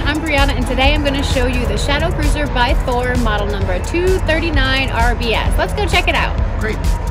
everyone, I'm Brianna and today I'm going to show you the Shadow Cruiser by Thor model number 239 RBS. Let's go check it out. Great.